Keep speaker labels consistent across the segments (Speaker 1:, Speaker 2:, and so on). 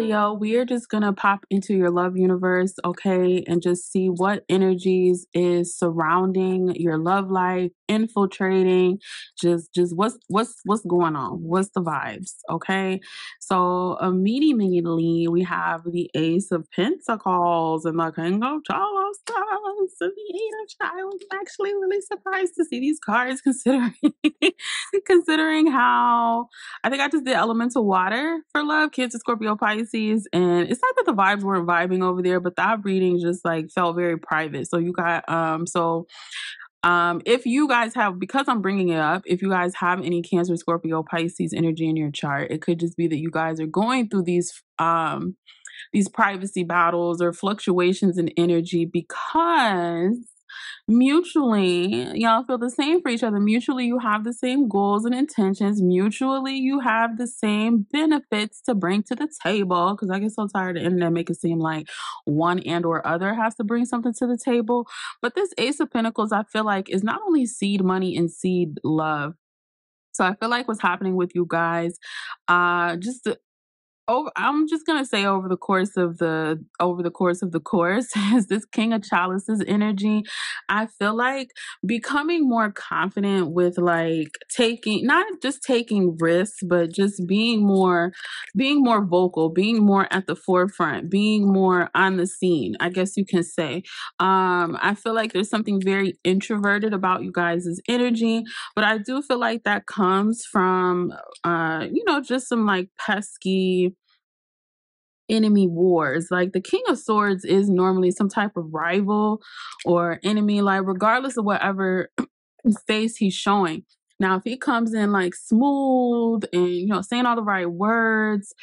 Speaker 1: Leo, we are just gonna pop into your love universe, okay, and just see what energies is surrounding your love life, infiltrating, just just what's what's what's going on, what's the vibes, okay. So immediately we have the Ace of Pentacles and the King of Chalices and the Eight of Trials. I'm actually really surprised to see these cards, considering considering how I think I just did Elemental Water for love, Cancer, Scorpio, Pisces, and it's not that the vibes weren't vibing over there, but that reading just like felt very private. So you got um so um if you guys have because I'm bringing it up, if you guys have any Cancer, Scorpio, Pisces energy in your chart, it could just be that you guys are going through these um these privacy battles or fluctuations in energy because mutually y'all feel the same for each other. Mutually you have the same goals and intentions. Mutually you have the same benefits to bring to the table. Because i get so tired of internet make it seem like one and or other has to bring something to the table. But this ace of pentacles i feel like is not only seed money and seed love. So I feel like what's happening with you guys, uh, just I'm just gonna say over the course of the over the course of the course is this King of Chalices energy. I feel like becoming more confident with like taking not just taking risks, but just being more being more vocal, being more at the forefront, being more on the scene, I guess you can say. Um, I feel like there's something very introverted about you guys' energy, but I do feel like that comes from uh, you know, just some like pesky enemy wars. Like the King of Swords is normally some type of rival or enemy, like regardless of whatever face he's showing. Now, if he comes in like smooth and you know saying all the right words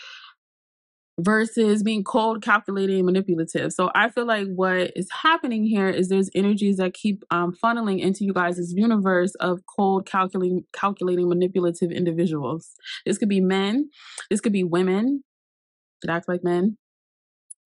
Speaker 1: versus being cold, calculating, manipulative. So I feel like what is happening here is there's energies that keep um, funneling into you guys' universe of cold, calculating, calculating, manipulative individuals. This could be men. This could be women that act like men.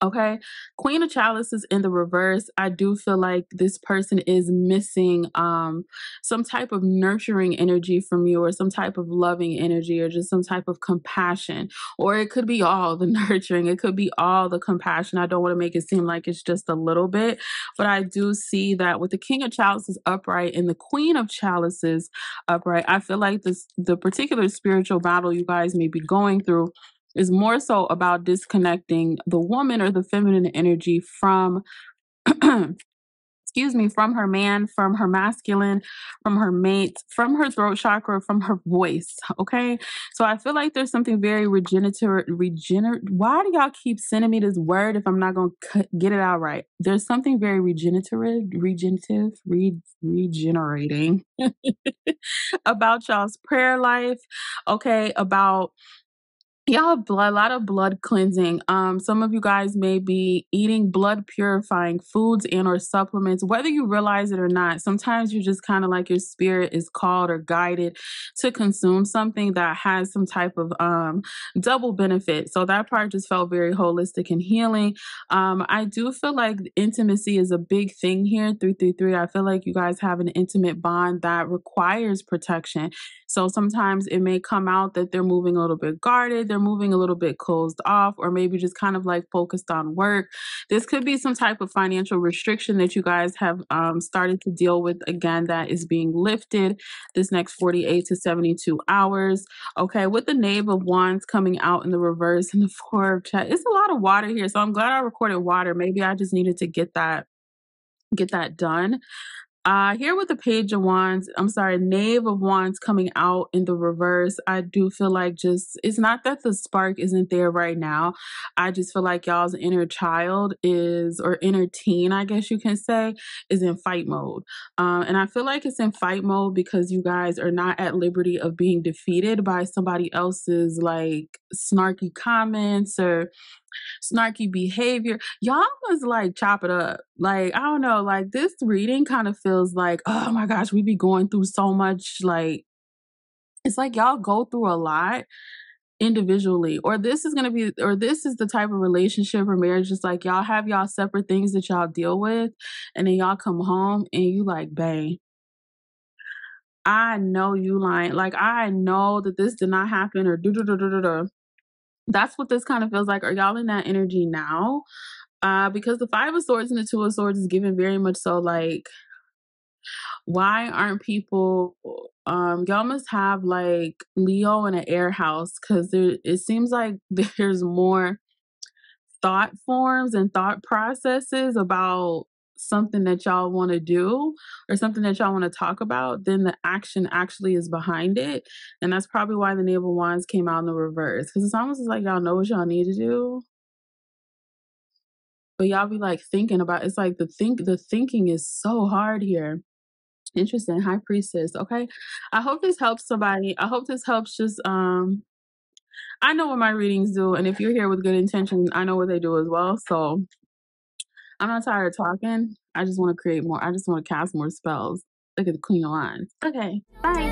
Speaker 1: Okay. Queen of Chalices in the reverse. I do feel like this person is missing um some type of nurturing energy from you or some type of loving energy or just some type of compassion. Or it could be all the nurturing. It could be all the compassion. I don't want to make it seem like it's just a little bit, but I do see that with the King of Chalices upright and the Queen of Chalices upright, I feel like this the particular spiritual battle you guys may be going through is more so about disconnecting the woman or the feminine energy from excuse me from her man from her masculine from her mate from her throat chakra from her voice okay? So i feel like there's something very regenerative regener why do y'all keep sending me this word if i'm not gonna get it out right there's something very regenerative regenerative re, regenerating about y'all's prayer life okay? About blood a lot of blood cleansing. Um some of you guys may be eating blood purifying foods and or supplements whether you realize it or not. Sometimes you're just kind of like your spirit is called or guided to consume something that has some type of um double benefit. So that part just felt very holistic and healing. Um i do feel like intimacy is a big thing here 333 i feel like you guys have an intimate bond that requires protection. So sometimes it may come out that they're moving a little bit guarded they're moving a little bit closed off or maybe just kind of like focused on work. This could be some type of financial restriction that you guys have um, started to deal with again that is being lifted this next 48 to 72 hours. Okay, with the Knave of Wands coming out in the reverse and the Four of Chest, it's a lot of water here. So I'm glad I recorded water. Maybe I just needed to get that get that done. Uh, here with the Page of Wands, I'm sorry, Knave of Wands coming out in the reverse. I do feel like just, it's not that the spark isn't there right now. I just feel like y'all's inner child is, or inner teen, I guess you can say, is in fight mode. Um, and I feel like it's in fight mode because you guys are not at liberty of being defeated by somebody else's like snarky comments or snarky behavior. Y'all was like chop it up. Like, I don't know, like this reading kind of feels like, oh my gosh, we be going through so much. Like, it's like y'all go through a lot individually or this is going to be or this is the type of relationship or marriage just like y'all have y'all separate things that y'all deal with and then y'all come home and you like babe I know you lying like I know that this did not happen or do do do do do that's what this kind of feels like. Are y'all in that energy now? Uh, because the Five of Swords and the Two of Swords is given very much so like, why aren't people? Um, y'all must have like Leo in an air house because. It seems like there's more thought forms and thought processes about something that y'all want to do or something that y'all want to talk about, then the action actually is behind it. And that's probably why the of Wands came out in the reverse. Because it's almost like y'all know what y'all need to do. But y'all be like thinking about it's like the think the thinking is so hard here. Interesting. High priestess. Okay. I hope this helps somebody. I hope this helps just um I know what my readings do, and if you're here with good intention, I know what they do as well. So I'm not tired of talking. I just want to create more. I just want to cast more spells. Look at the Queen of Wands. Okay, bye.